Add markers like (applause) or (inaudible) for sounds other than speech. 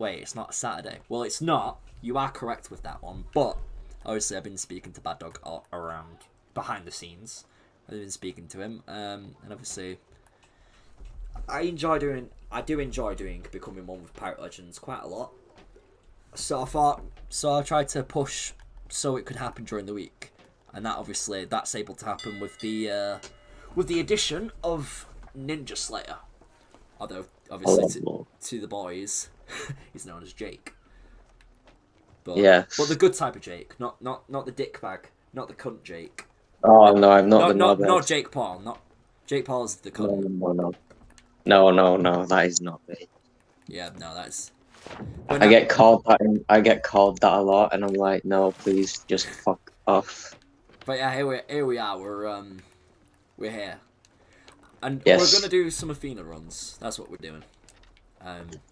wait, it's not a Saturday. Well, it's not. You are correct with that one, but obviously I've been speaking to Bad Dog around behind the scenes. I've been speaking to him, um, and obviously I enjoy doing. I do enjoy doing becoming one with Pirate Legends quite a lot. So I thought, so I tried to push so it could happen during the week, and that obviously that's able to happen with the uh, with the addition of Ninja Slayer. Although obviously to, the boys, (laughs) he's known as Jake. But, Yes. but the good type of Jake, not not not the dick bag, not the cunt Jake. Oh no, I'm not No, the not not Jake Paul, not Jake Paul is the No, cunt. no, no, no, no, no. That is not me. Yeah, no, that's. I get called that. In, I get called that a lot, and I'm like, no, please, just fuck off. But yeah, here we here we are. We're um, we're here, and Yes. we're gonna do some Athena runs. That's what we're doing. Um,